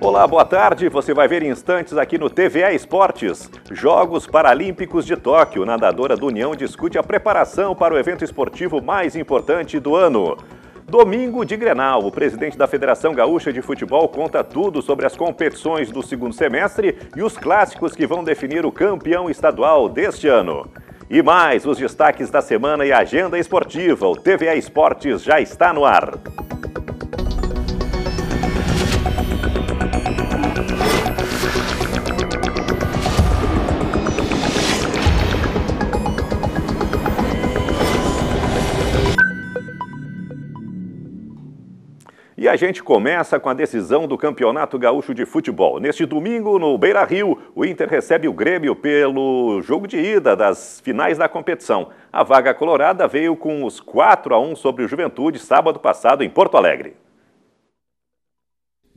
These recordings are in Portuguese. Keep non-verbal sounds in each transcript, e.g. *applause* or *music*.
Olá, boa tarde. Você vai ver instantes aqui no TVA Esportes. Jogos Paralímpicos de Tóquio. Nadadora do União discute a preparação para o evento esportivo mais importante do ano. Domingo de Grenal, o presidente da Federação Gaúcha de Futebol conta tudo sobre as competições do segundo semestre e os clássicos que vão definir o campeão estadual deste ano. E mais, os destaques da semana e agenda esportiva. O TVA Esportes já está no ar. E a gente começa com a decisão do Campeonato Gaúcho de Futebol. Neste domingo, no Beira Rio, o Inter recebe o Grêmio pelo jogo de ida das finais da competição. A vaga colorada veio com os 4 a 1 sobre o Juventude sábado passado em Porto Alegre.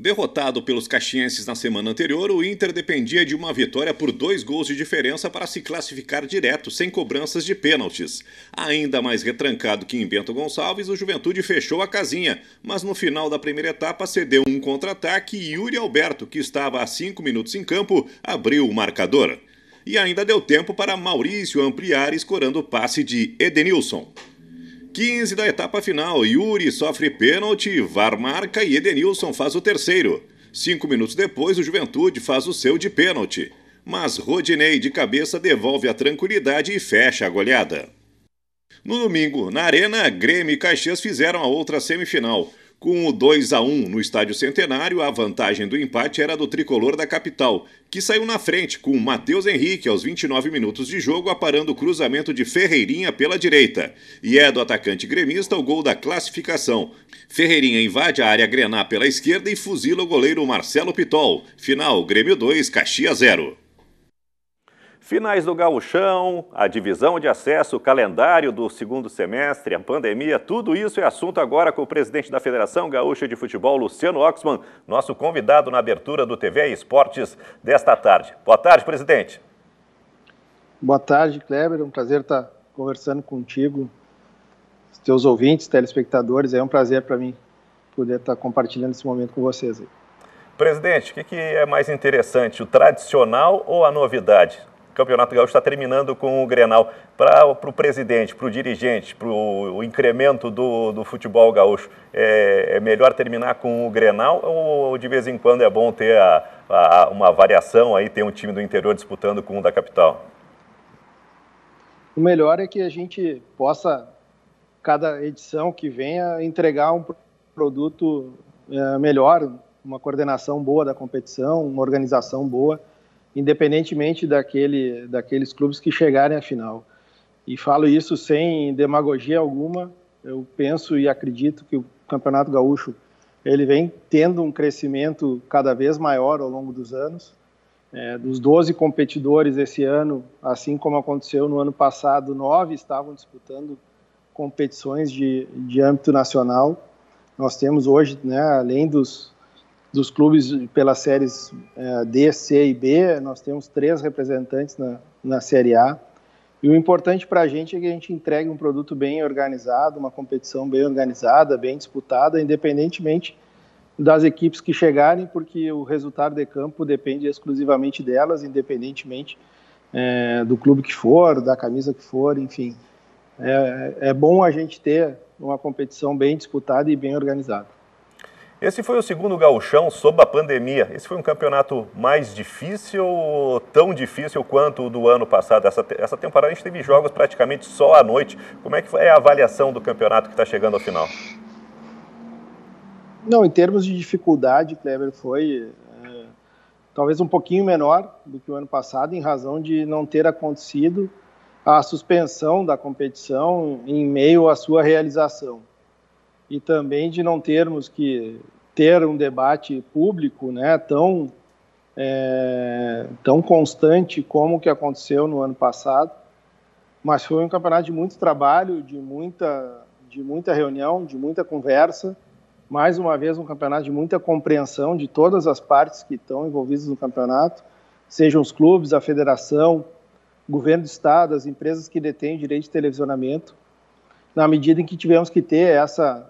Derrotado pelos caxienses na semana anterior, o Inter dependia de uma vitória por dois gols de diferença para se classificar direto, sem cobranças de pênaltis. Ainda mais retrancado que em Bento Gonçalves, o Juventude fechou a casinha, mas no final da primeira etapa cedeu um contra-ataque e Yuri Alberto, que estava há cinco minutos em campo, abriu o marcador. E ainda deu tempo para Maurício ampliar, escorando o passe de Edenilson. 15 da etapa final, Yuri sofre pênalti, VAR marca e Edenilson faz o terceiro. Cinco minutos depois, o Juventude faz o seu de pênalti. Mas Rodinei de cabeça devolve a tranquilidade e fecha a goleada. No domingo, na Arena, Grêmio e Caxias fizeram a outra semifinal. Com o 2 a 1 no Estádio Centenário, a vantagem do empate era do tricolor da capital, que saiu na frente com Matheus Henrique aos 29 minutos de jogo aparando o cruzamento de Ferreirinha pela direita. E é do atacante gremista o gol da classificação. Ferreirinha invade a área Grená pela esquerda e fuzila o goleiro Marcelo Pitol. Final, Grêmio 2, Caxias 0. Finais do gauchão, a divisão de acesso, o calendário do segundo semestre, a pandemia, tudo isso é assunto agora com o presidente da Federação Gaúcha de Futebol, Luciano Oxman, nosso convidado na abertura do TV Esportes desta tarde. Boa tarde, presidente. Boa tarde, Kleber. É um prazer estar conversando contigo, os teus ouvintes, telespectadores. É um prazer para mim poder estar compartilhando esse momento com vocês. Presidente, o que é mais interessante, o tradicional ou a novidade? Campeonato Gaúcho está terminando com o Grenal. Para o presidente, para o dirigente, para o incremento do, do futebol gaúcho, é, é, melhor terminar com o Grenal ou de vez em quando é bom ter a, a, uma variação aí, ter um time do interior disputando com o da capital? O melhor é que a gente possa, cada edição que venha, entregar um produto é, melhor, uma coordenação boa da competição, uma organização boa independentemente daquele, daqueles clubes que chegarem à final. E falo isso sem demagogia alguma. Eu penso e acredito que o Campeonato Gaúcho ele vem tendo um crescimento cada vez maior ao longo dos anos. É, dos 12 competidores esse ano, assim como aconteceu no ano passado, nove estavam disputando competições de, de âmbito nacional. Nós temos hoje, né, além dos, dos clubes pelas séries é, D, C e B, nós temos três representantes na, na Série A. E o importante para a gente é que a gente entregue um produto bem organizado, uma competição bem organizada, bem disputada, independentemente das equipes que chegarem, porque o resultado de campo depende exclusivamente delas, independentemente é, do clube que for, da camisa que for, enfim. É, é bom a gente ter uma competição bem disputada e bem organizada. Esse foi o segundo gauchão sob a pandemia. Esse foi um campeonato mais difícil, tão difícil quanto o do ano passado? Essa, essa temporada a gente teve jogos praticamente só à noite. Como é que a avaliação do campeonato que está chegando ao final? Não, em termos de dificuldade, Kleber, foi é, talvez um pouquinho menor do que o ano passado, em razão de não ter acontecido a suspensão da competição em meio à sua realização e também de não termos que ter um debate público né, tão, é, tão constante como o que aconteceu no ano passado. Mas foi um campeonato de muito trabalho, de muita, de muita reunião, de muita conversa. Mais uma vez, um campeonato de muita compreensão de todas as partes que estão envolvidas no campeonato, sejam os clubes, a federação, o governo do estado, as empresas que detêm direito de televisionamento, na medida em que tivemos que ter essa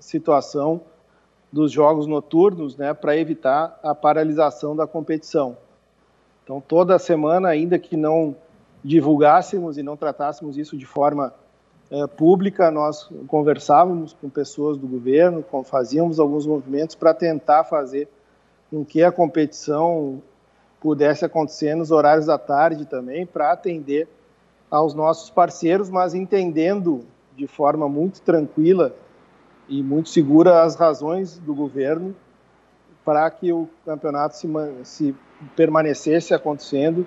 situação dos jogos noturnos, né, para evitar a paralisação da competição. Então, toda semana, ainda que não divulgássemos e não tratássemos isso de forma é, pública, nós conversávamos com pessoas do governo, fazíamos alguns movimentos para tentar fazer com que a competição pudesse acontecer nos horários da tarde também, para atender aos nossos parceiros, mas entendendo de forma muito tranquila e muito segura as razões do governo para que o campeonato se, se permanecesse acontecendo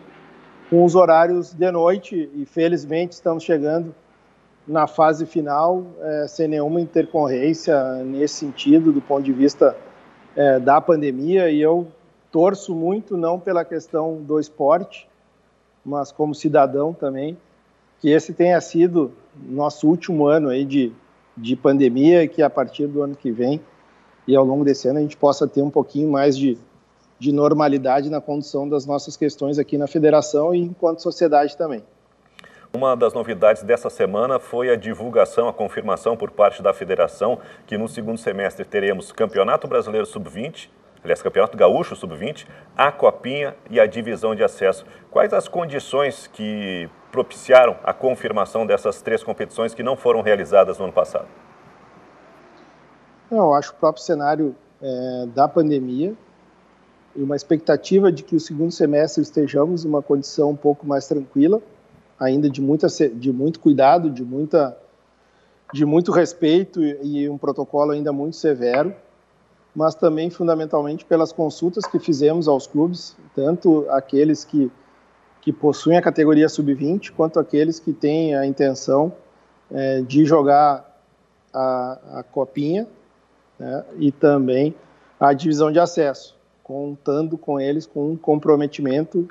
com os horários de noite. E felizmente estamos chegando na fase final é, sem nenhuma intercorrência nesse sentido do ponto de vista é, da pandemia. E eu torço muito não pela questão do esporte mas como cidadão também que esse tenha sido nosso último ano aí de de pandemia e que a partir do ano que vem e ao longo desse ano a gente possa ter um pouquinho mais de, de normalidade na condução das nossas questões aqui na federação e enquanto sociedade também. Uma das novidades dessa semana foi a divulgação, a confirmação por parte da federação que no segundo semestre teremos Campeonato Brasileiro Sub-20, aliás, Campeonato Gaúcho Sub-20, a Copinha e a divisão de acesso. Quais as condições que propiciaram a confirmação dessas três competições que não foram realizadas no ano passado? Não, eu acho o próprio cenário é, da pandemia e uma expectativa de que o segundo semestre estejamos uma condição um pouco mais tranquila, ainda de, muita, de muito cuidado, de, muita, de muito respeito e um protocolo ainda muito severo, mas também fundamentalmente pelas consultas que fizemos aos clubes, tanto aqueles que que possuem a categoria sub-20, quanto aqueles que têm a intenção é, de jogar a, a copinha né, e também a divisão de acesso, contando com eles com um comprometimento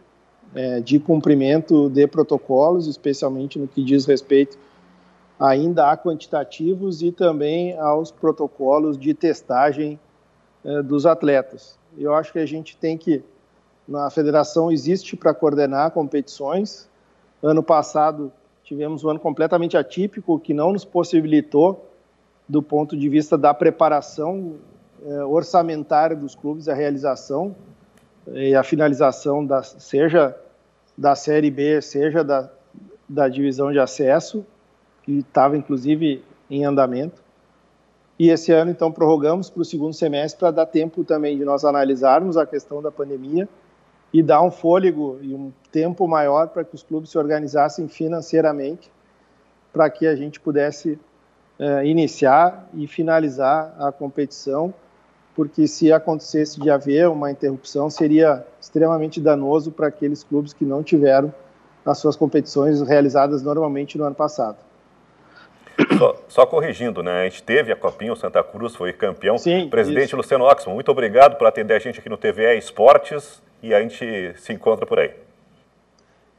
é, de cumprimento de protocolos, especialmente no que diz respeito ainda a quantitativos e também aos protocolos de testagem é, dos atletas. Eu acho que a gente tem que na federação existe para coordenar competições. Ano passado tivemos um ano completamente atípico que não nos possibilitou, do ponto de vista da preparação é, orçamentária dos clubes, a realização e a finalização da, seja da Série B, seja da, da divisão de acesso, que estava inclusive em andamento. E esse ano, então, prorrogamos para o segundo semestre para dar tempo também de nós analisarmos a questão da pandemia e dar um fôlego e um tempo maior para que os clubes se organizassem financeiramente para que a gente pudesse é, iniciar e finalizar a competição, porque se acontecesse de haver uma interrupção, seria extremamente danoso para aqueles clubes que não tiveram as suas competições realizadas normalmente no ano passado. Só, só, corrigindo, né? A gente teve a Copinha, o Santa Cruz foi campeão. Sim, Presidente isso. Luciano Oxman, muito obrigado por atender a gente aqui no TVE Esportes e a gente se encontra por aí.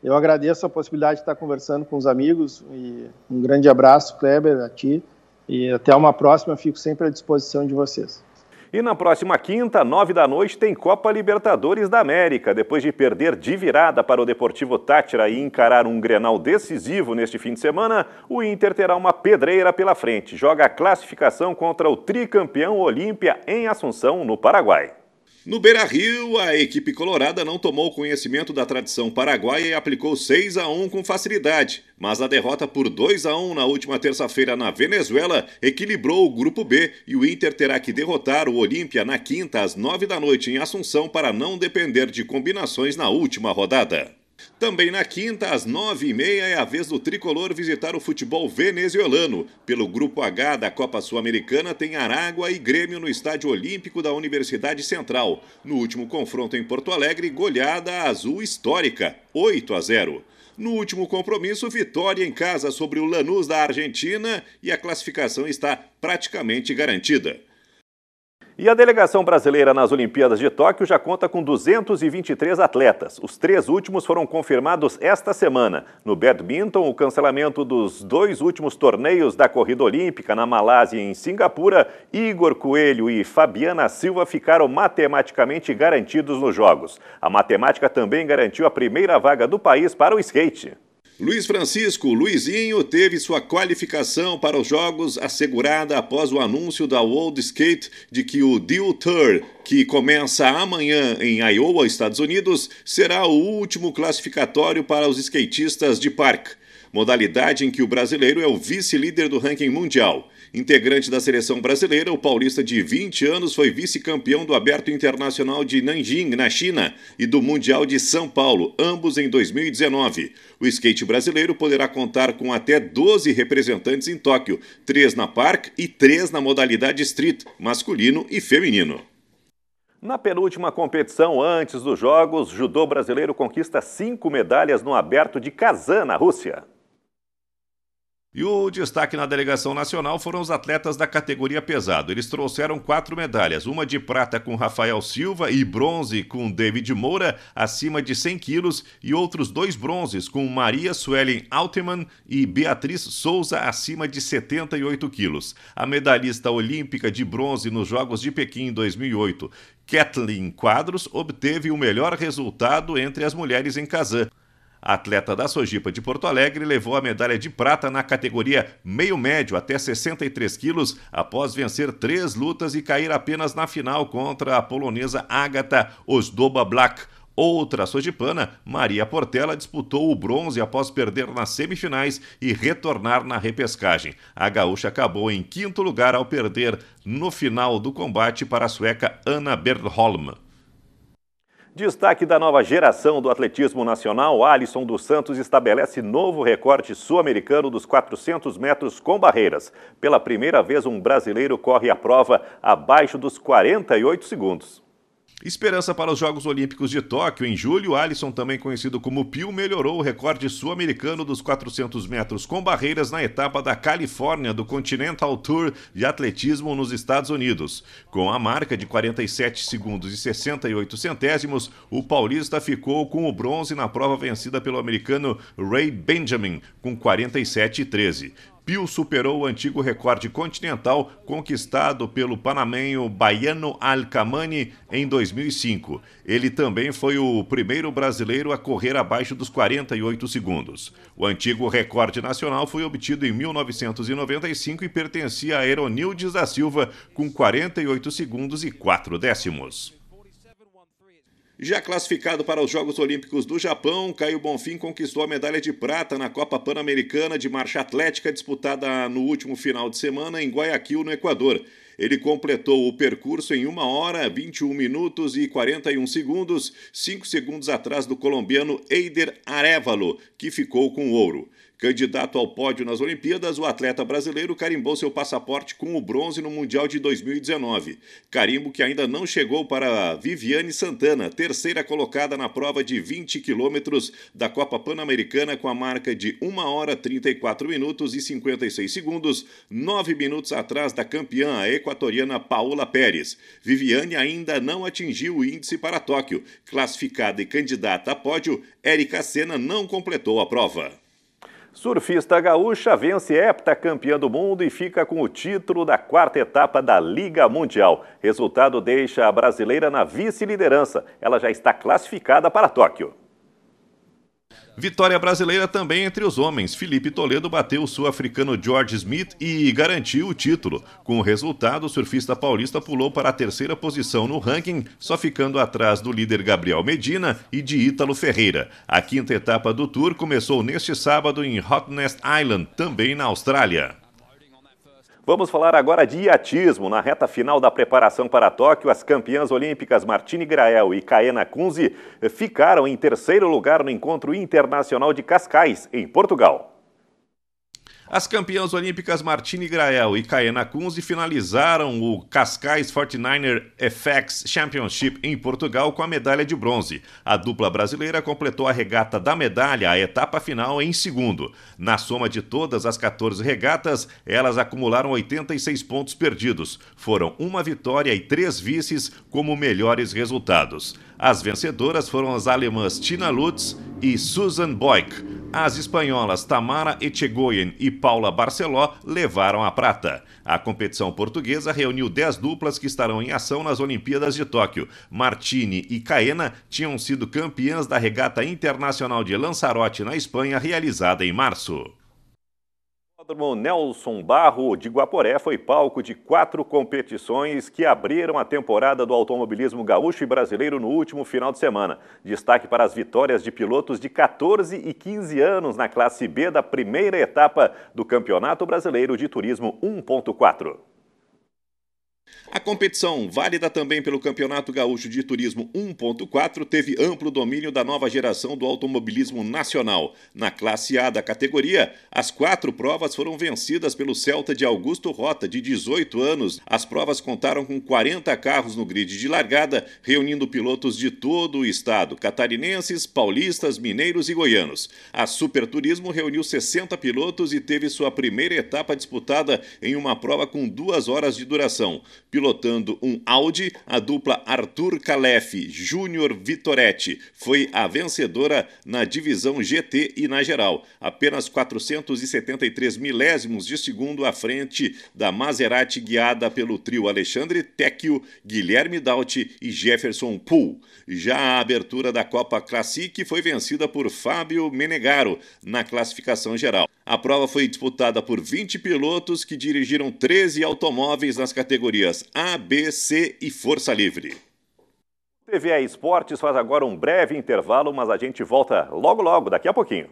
Eu agradeço a possibilidade de estar conversando com os amigos e um grande abraço, Kleber, a ti e até uma próxima. Fico sempre à disposição de vocês. E na próxima quinta, nove da noite, tem Copa Libertadores da América. Depois de perder de virada para o Deportivo Tátira e encarar um Grenal decisivo neste fim de semana, o Inter terá uma pedreira pela frente. Joga a classificação contra o tricampeão Olímpia em Assunção, no Paraguai. No Beira Rio, a equipe colorada não tomou conhecimento da tradição paraguaia e aplicou 6 a 1 com facilidade, mas a derrota por 2 a 1 na última terça-feira na Venezuela equilibrou o grupo B e o Inter terá que derrotar o Olímpia na quinta às 9 da noite em Assunção para não depender de combinações na última rodada. Também na quinta, às nove e meia, é a vez do tricolor visitar o futebol venezuelano. Pelo Grupo H da Copa Sul-Americana, tem Aragua e Grêmio no Estádio Olímpico da Universidade Central. No último confronto em Porto Alegre, goleada azul histórica, 8 a 0. No último compromisso, vitória em casa sobre o Lanús da Argentina e a classificação está praticamente garantida. E a delegação brasileira nas Olimpíadas de Tóquio já conta com 223 atletas. Os três últimos foram confirmados esta semana. No badminton, o cancelamento dos dois últimos torneios da corrida olímpica na Malásia e em Singapura, Igor Coelho e Fabiana Silva ficaram matematicamente garantidos nos Jogos. A matemática também garantiu a primeira vaga do país para o skate. Luiz Francisco Luizinho teve sua qualificação para os Jogos assegurada após o anúncio da World Skate de que o Deal Tour, que começa amanhã em Iowa, Estados Unidos, será o último classificatório para os skatistas de parque, modalidade em que o brasileiro é o vice-líder do ranking mundial. Integrante da seleção brasileira, o paulista de 20 anos foi vice-campeão do Aberto Internacional de Nanjing, na China, e do Mundial de São Paulo, ambos em 2019. O skate brasileiro poderá contar com até 12 representantes em Tóquio, três na Park e três na modalidade Street, masculino e feminino. Na penúltima competição antes dos Jogos, judô brasileiro conquista cinco medalhas no Aberto de Kazan, na Rússia. E o destaque na delegação nacional foram os atletas da categoria pesado. Eles trouxeram quatro medalhas: uma de prata com Rafael Silva e bronze com David Moura, acima de 100 quilos, e outros dois bronzes com Maria Suelen Altman e Beatriz Souza, acima de 78 quilos. A medalhista olímpica de bronze nos Jogos de Pequim em 2008, Kathleen Quadros, obteve o melhor resultado entre as mulheres em Kazan. Atleta da Sojipa de Porto Alegre levou a medalha de prata na categoria meio-médio até 63 quilos, após vencer três lutas e cair apenas na final contra a polonesa Agatha Osdoba Black. Outra sojipana, Maria Portela, disputou o bronze após perder nas semifinais e retornar na repescagem. A gaúcha acabou em quinto lugar ao perder no final do combate para a sueca Anna Berdholm. Destaque da nova geração do atletismo nacional, Alisson dos Santos estabelece novo recorde sul-americano dos 400 metros com barreiras. Pela primeira vez, um brasileiro corre a prova abaixo dos 48 segundos. Esperança para os Jogos Olímpicos de Tóquio. Em julho, Alisson, também conhecido como Pio, melhorou o recorde sul-americano dos 400 metros com barreiras na etapa da Califórnia do Continental Tour de Atletismo nos Estados Unidos. Com a marca de 47 segundos e 68 centésimos, o paulista ficou com o bronze na prova vencida pelo americano Ray Benjamin, com 47 e 13. Pio superou o antigo recorde continental conquistado pelo panamenho Baiano Alcamani em 2005. Ele também foi o primeiro brasileiro a correr abaixo dos 48 segundos. O antigo recorde nacional foi obtido em 1995 e pertencia a Eronildes da Silva com 48 segundos e 4 décimos. Já classificado para os Jogos Olímpicos do Japão, Caio Bonfim conquistou a medalha de prata na Copa Pan-Americana de Marcha Atlética disputada no último final de semana em Guayaquil, no Equador. Ele completou o percurso em 1 hora, 21 minutos e 41 segundos, 5 segundos atrás do colombiano Eider Arevalo, que ficou com ouro. Candidato ao pódio nas Olimpíadas, o atleta brasileiro carimbou seu passaporte com o bronze no Mundial de 2019. Carimbo que ainda não chegou para Viviane Santana, terceira colocada na prova de 20 quilômetros da Copa Pan-Americana com a marca de 1 hora 34 minutos e 56 segundos, 9 minutos atrás da campeã a equatoriana Paola Pérez. Viviane ainda não atingiu o índice para Tóquio. Classificada e candidata a pódio, Érica Senna não completou a prova. Surfista gaúcha vence heptacampeã do mundo e fica com o título da quarta etapa da Liga Mundial. Resultado deixa a brasileira na vice-liderança. Ela já está classificada para Tóquio. Vitória brasileira também entre os homens. Felipe Toledo bateu o sul-africano George Smith e garantiu o título. Com o resultado, o surfista paulista pulou para a terceira posição no ranking, só ficando atrás do líder Gabriel Medina e de Ítalo Ferreira. A quinta etapa do Tour começou neste sábado em Hotnest Island, também na Austrália. Vamos falar agora de iatismo. Na reta final da preparação para Tóquio, as campeãs olímpicas Martine Grael e Caena Kunze ficaram em terceiro lugar no encontro internacional de Cascais, em Portugal. As campeãs olímpicas Martine Grael e Kaena Kunze finalizaram o Cascais 49er FX Championship em Portugal com a medalha de bronze. A dupla brasileira completou a regata da medalha, a etapa final, em segundo. Na soma de todas as 14 regatas, elas acumularam 86 pontos perdidos. Foram uma vitória e três vices como melhores resultados. As vencedoras foram as alemãs Tina Lutz e Susan Boyk. As espanholas Tamara Echegoyen e Paula Barceló levaram a prata. A competição portuguesa reuniu 10 duplas que estarão em ação nas Olimpíadas de Tóquio. Martini e Caena tinham sido campeãs da regata internacional de Lanzarote na Espanha, realizada em março. O Nelson Barro de Guaporé foi palco de quatro competições que abriram a temporada do automobilismo gaúcho e brasileiro no último final de semana. Destaque para as vitórias de pilotos de 14 e 15 anos na classe B da primeira etapa do Campeonato Brasileiro de Turismo 1.4. Competição, válida também pelo Campeonato Gaúcho de Turismo 1.4, teve amplo domínio da nova geração do automobilismo nacional. Na classe A da categoria, as quatro provas foram vencidas pelo Celta de Augusto Rota, de 18 anos. As provas contaram com 40 carros no grid de largada, reunindo pilotos de todo o estado, catarinenses, paulistas, mineiros e goianos. A Super Turismo reuniu 60 pilotos e teve sua primeira etapa disputada em uma prova com duas horas de duração pilotando um Audi, a dupla Arthur Calef Júnior Vitoretti foi a vencedora na divisão GT e na geral, apenas 473 milésimos de segundo à frente da Maserati guiada pelo trio Alexandre Tecchio, Guilherme Dauti e Jefferson Poole. Já a abertura da Copa Classic foi vencida por Fábio Menegaro na classificação geral. A prova foi disputada por 20 pilotos que dirigiram 13 automóveis nas categorias A, B, C e Força Livre. TVA Esportes faz agora um breve intervalo, mas a gente volta logo logo, daqui a pouquinho.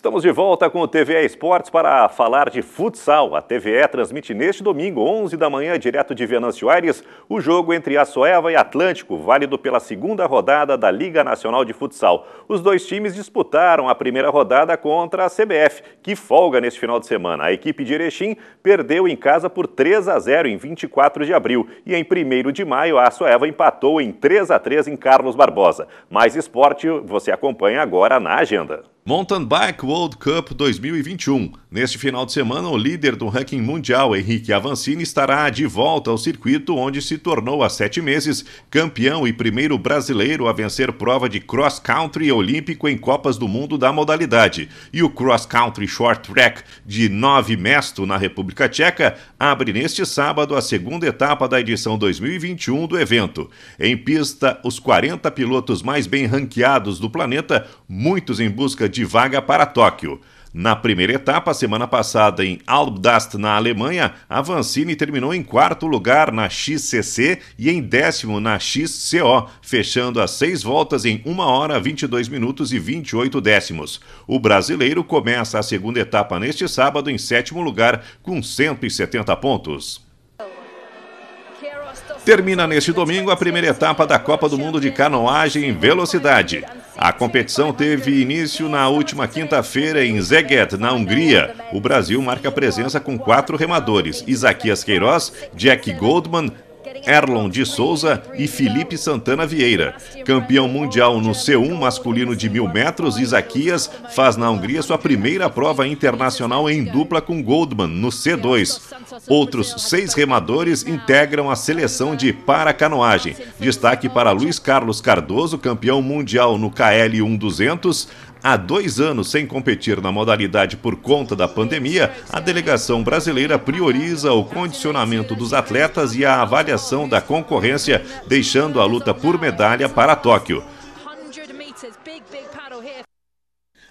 Estamos de volta com o TVE Esportes para falar de futsal. A TVE transmite neste domingo, 11 da manhã, direto de Venâncio Aires, o jogo entre Açoeva e Atlântico, válido pela segunda rodada da Liga Nacional de Futsal. Os dois times disputaram a primeira rodada contra a CBF, que folga neste final de semana. A equipe de Erechim perdeu em casa por 3 a 0 em 24 de abril e em 1 de maio a Açoeva empatou em 3 a 3 em Carlos Barbosa. Mais esporte você acompanha agora na agenda. Mountain Bike World Cup 2021. Neste final de semana, o líder do ranking mundial, Henrique Avancini, estará de volta ao circuito onde se tornou há sete meses campeão e primeiro brasileiro a vencer prova de cross country olímpico em Copas do Mundo da modalidade. E o cross country short track de Nove Mesto, na República Tcheca, abre neste sábado a segunda etapa da edição 2021 do evento. Em pista, os 40 pilotos mais bem ranqueados do planeta, muitos em busca de vaga para Tóquio. Na primeira etapa, semana passada em Albdast, na Alemanha, a Vancini terminou em quarto lugar na XCC e em décimo na XCO, fechando as seis voltas em 1 hora 22 minutos e 28 décimos. O brasileiro começa a segunda etapa neste sábado em sétimo lugar, com 170 pontos. Termina neste domingo a primeira etapa da Copa do Mundo de Canoagem em Velocidade. A competição teve início na última quinta-feira em Szeged, na Hungria. O Brasil marca presença com quatro remadores: Isaquias Queiroz, Jack Goldman, Erlon de Souza e Felipe Santana Vieira. Campeão mundial no C1 masculino de mil metros, Isaquias faz na Hungria sua primeira prova internacional em dupla com Goldman no C2. Outros seis remadores integram a seleção de paracanoagem. Destaque para Luiz Carlos Cardoso, campeão mundial no KL 1200, Há dois anos sem competir na modalidade por conta da pandemia, a delegação brasileira prioriza o condicionamento dos atletas e a avaliação da concorrência, deixando a luta por medalha para Tóquio.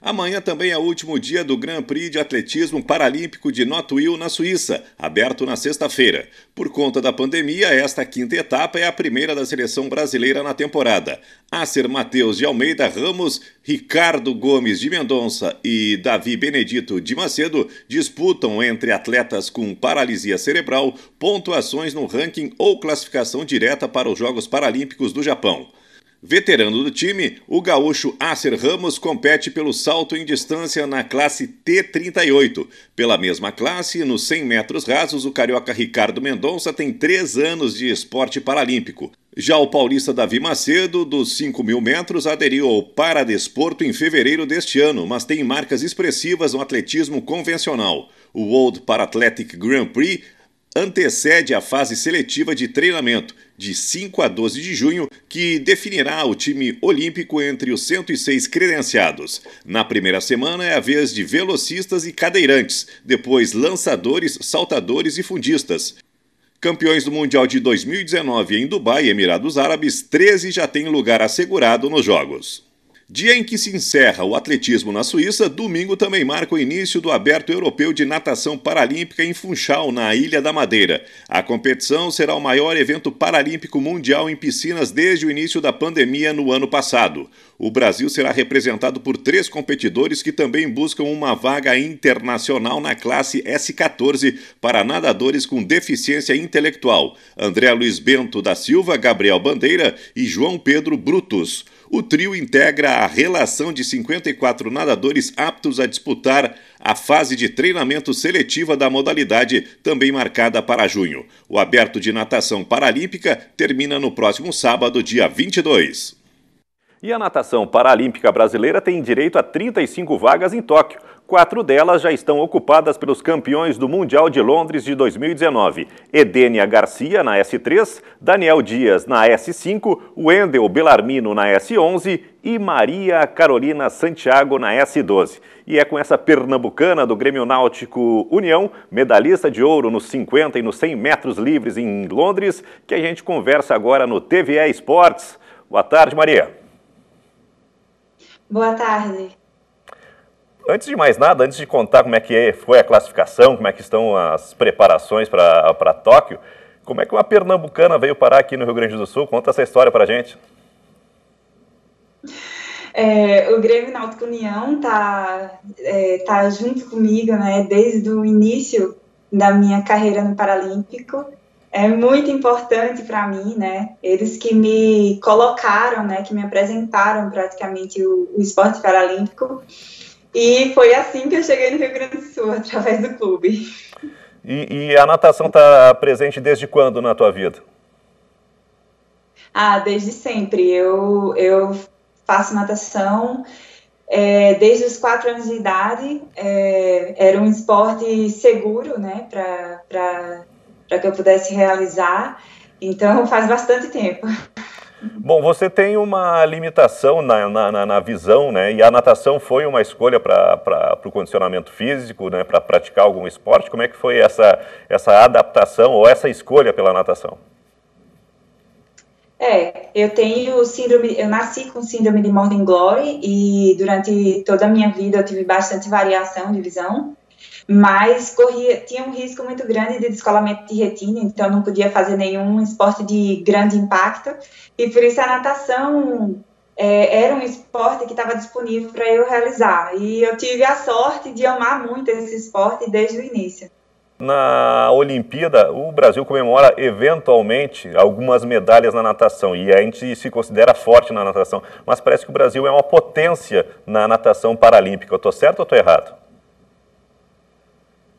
Amanhã também é o último dia do Grand Prix de Atletismo Paralímpico de Notwil, na Suíça, aberto na sexta-feira. Por conta da pandemia, esta quinta etapa é a primeira da seleção brasileira na temporada. Acer Matheus de Almeida Ramos, Ricardo Gomes de Mendonça e Davi Benedito de Macedo disputam entre atletas com paralisia cerebral pontuações no ranking ou classificação direta para os Jogos Paralímpicos do Japão. Veterano do time, o gaúcho Acer Ramos compete pelo salto em distância na classe T38. Pela mesma classe, nos 100 metros rasos, o carioca Ricardo Mendonça tem três anos de esporte paralímpico. Já o paulista Davi Macedo, dos 5 mil metros, aderiu ao Paradesporto em fevereiro deste ano, mas tem marcas expressivas no atletismo convencional. O World Parathletic Grand Prix antecede a fase seletiva de treinamento de 5 a 12 de junho, que definirá o time olímpico entre os 106 credenciados. Na primeira semana é a vez de velocistas e cadeirantes, depois lançadores, saltadores e fundistas. Campeões do Mundial de 2019 em Dubai, Emirados Árabes, 13 já têm lugar assegurado nos Jogos. Dia em que se encerra o atletismo na Suíça, domingo também marca o início do Aberto Europeu de Natação Paralímpica em Funchal, na Ilha da Madeira. A competição será o maior evento paralímpico mundial em piscinas desde o início da pandemia no ano passado. O Brasil será representado por três competidores que também buscam uma vaga internacional na classe S14 para nadadores com deficiência intelectual: André Luiz Bento da Silva, Gabriel Bandeira e João Pedro Brutus. O trio integra a relação de 54 nadadores aptos a disputar a fase de treinamento seletiva da modalidade, também marcada para junho. O aberto de natação paralímpica termina no próximo sábado, dia 22. E a natação paralímpica brasileira tem direito a 35 vagas em Tóquio. Quatro delas já estão ocupadas pelos campeões do Mundial de Londres de 2019. Edênia Garcia na S3, Daniel Dias na S5, Wendel Belarmino na S11 e Maria Carolina Santiago na S12. E é com essa pernambucana do Grêmio Náutico União, medalhista de ouro nos 50 e nos 100 metros livres em Londres, que a gente conversa agora no TVE Esportes. Boa tarde, Maria. Boa tarde. Antes de mais nada, antes de contar como é que foi a classificação, como é que estão as preparações para Tóquio, como é que uma pernambucana veio parar aqui no Rio Grande do Sul? Conta essa história para gente. É, o Grêmio Náutico União tá, é, tá junto comigo, né, desde o início da minha carreira no Paralímpico. É muito importante para mim, né? Eles que me colocaram, né, que me apresentaram praticamente o, o esporte paralímpico. E foi assim que eu cheguei no Rio Grande do Sul, *laughs* através do clube. E, e a natação está presente desde quando na tua vida? Ah, desde sempre. Eu, eu faço natação é, desde os quatro anos de idade. É, era um esporte seguro, né, para que eu pudesse realizar. Então, faz bastante tempo. Bom, você tem uma limitação na, na, na, visão, né? E a natação foi uma escolha para o condicionamento físico, né? Para praticar algum esporte. Como é que foi essa, essa adaptação ou essa escolha pela natação? É, eu tenho síndrome, eu nasci com síndrome de Morning Glory e durante toda a minha vida eu tive bastante variação de visão mas corria, tinha um risco muito grande de descolamento de retina, então não podia fazer nenhum esporte de grande impacto, e por isso a natação é, era um esporte que estava disponível para eu realizar, e eu tive a sorte de amar muito esse esporte desde o início. Na Olimpíada, o Brasil comemora eventualmente algumas medalhas na natação e a gente se considera forte na natação, mas parece que o Brasil é uma potência na natação paralímpica. Eu estou certo ou estou errado?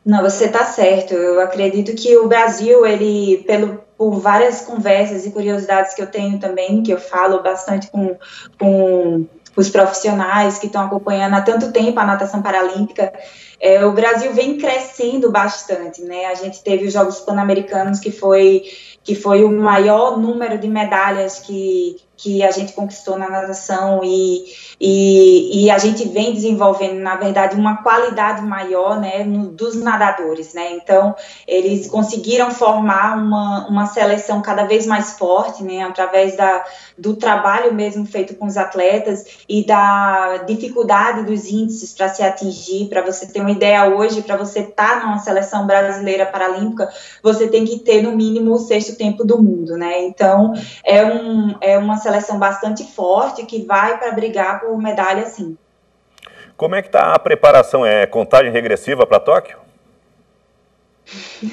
Não, você está certo. Eu acredito que o Brasil, ele, pelo, por várias conversas e curiosidades que eu tenho também, que eu falo bastante com, com os profissionais que estão acompanhando há tanto tempo a natação paralímpica, é, o Brasil vem crescendo bastante, né? A gente teve os Jogos Pan-Americanos que foi que foi o maior número de medalhas que, que a gente conquistou na natação e, e, e, a gente vem desenvolvendo, na verdade, uma qualidade maior né, no, dos nadadores. Né? Então, eles conseguiram formar uma, uma seleção cada vez mais forte, né, através da, do trabalho mesmo feito com os atletas e da dificuldade dos índices para se atingir. Para você ter uma ideia hoje, para você estar tá numa seleção brasileira paralímpica, você tem que ter no mínimo o sexto tempo do mundo. Né? Então, é, um, é uma seleção seleção bastante forte que vai para brigar por medalha sim. Como é que está a preparação? É contagem regressiva para Tóquio? *laughs*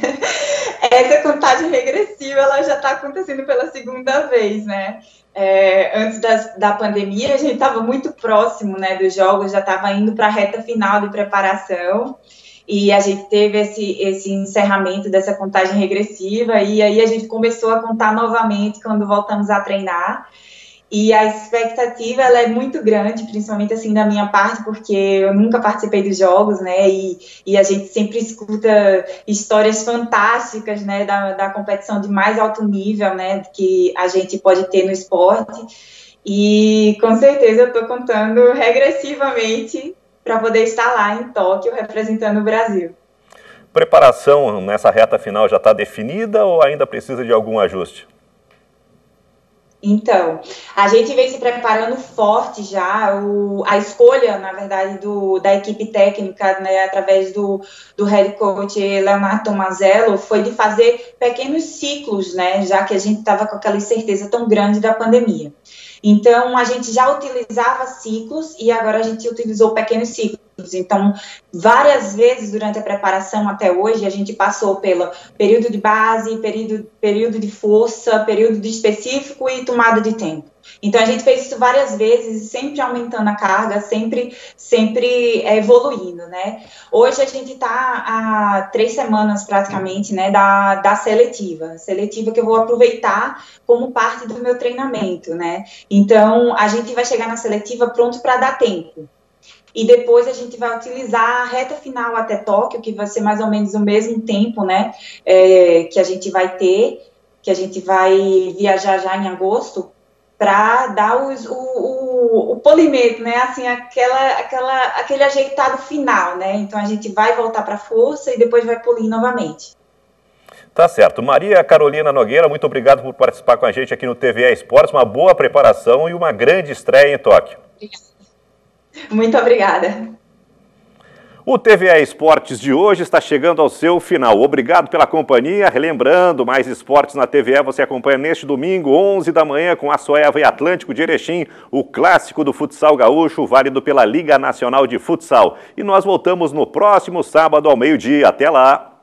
Essa contagem regressiva ela já está acontecendo pela segunda vez, né? É, antes das, da pandemia, a gente estava muito próximo né, dos jogos, já estava indo para a reta final de preparação e a gente teve esse, esse encerramento dessa contagem regressiva e aí a gente começou a contar novamente quando voltamos a treinar E a expectativa ela é muito grande, principalmente assim da minha parte, porque eu nunca participei dos jogos, né? E, e a gente sempre escuta histórias fantásticas, né? Da, da competição de mais alto nível, né? Que a gente pode ter no esporte. E com certeza eu estou contando regressivamente para poder estar lá em Tóquio representando o Brasil. Preparação nessa reta final já está definida ou ainda precisa de algum ajuste? Então, a gente vem se preparando forte já, o, a escolha, na verdade, do, da equipe técnica, né, através do, do head coach Leonardo Tomazello, foi de fazer pequenos ciclos, né, já que a gente estava com aquela incerteza tão grande da pandemia. Então, a gente já utilizava ciclos e agora a gente utilizou pequenos ciclos. Então, várias vezes durante a preparação até hoje, a gente passou pelo período de base, período, período de força, período de específico e tomada de tempo. Então a gente fez isso várias vezes, sempre aumentando a carga, sempre, sempre evoluindo, né? Hoje a gente está há três semanas praticamente, né, da, da seletiva, seletiva que eu vou aproveitar como parte do meu treinamento, né? Então a gente vai chegar na seletiva pronto para dar tempo e depois a gente vai utilizar a reta final até Tóquio, que vai ser mais ou menos o mesmo tempo, né, é, que a gente vai ter, que a gente vai viajar já em agosto, para dar os, o, o, o, polimento, né, assim, aquela, aquela, aquele ajeitado final, né, então a gente vai voltar para a força e depois vai polir novamente. Tá certo. Maria Carolina Nogueira, muito obrigado por participar com a gente aqui no TVA Esportes, uma boa preparação e uma grande estreia em Tóquio. Obrigada. Muito obrigada. O TVA Esportes de hoje está chegando ao seu final. Obrigado pela companhia. Relembrando, mais esportes na TVA você acompanha neste domingo, 11 da manhã, com a Soeva e Atlântico de Erechim, o clássico do futsal gaúcho, válido pela Liga Nacional de Futsal. E nós voltamos no próximo sábado ao meio-dia. Até lá!